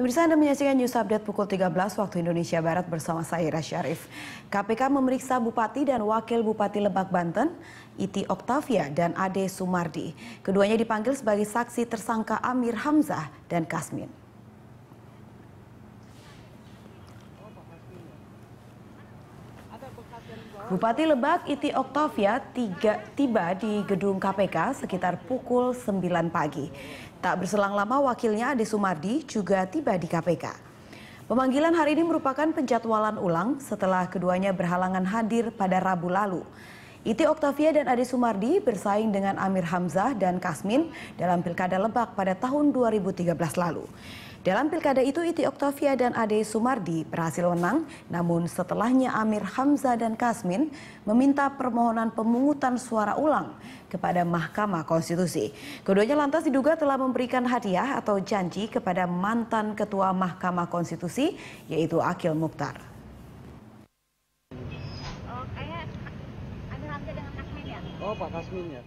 Pemirsa Anda menyaksikan News Update pukul 13 waktu Indonesia Barat bersama saya Ira Syarif. KPK memeriksa Bupati dan Wakil Bupati Lebak Banten, Iti Oktavia dan Ade Sumardi. Keduanya dipanggil sebagai saksi tersangka Amir Hamzah dan Kasmin. Bupati Lebak Iti Oktavia tiga, tiba di gedung KPK sekitar pukul 9 pagi. Tak berselang lama wakilnya Ade Sumardi juga tiba di KPK. Pemanggilan hari ini merupakan penjadwalan ulang setelah keduanya berhalangan hadir pada Rabu lalu. Iti Oktavia dan Ade Sumardi bersaing dengan Amir Hamzah dan Kasmin dalam Pilkada Lebak pada tahun 2013 lalu. Dalam pilkada itu Iti Oktavia dan Ade Sumardi berhasil menang, namun setelahnya Amir Hamzah dan Kasmin meminta permohonan pemungutan suara ulang kepada Mahkamah Konstitusi. Keduanya lantas diduga telah memberikan hadiah atau janji kepada mantan Ketua Mahkamah Konstitusi yaitu Akil Mukhtar. Oh, kayak Amir Hamzah dengan Kasmin ya? Oh, Pak Kasmin ya.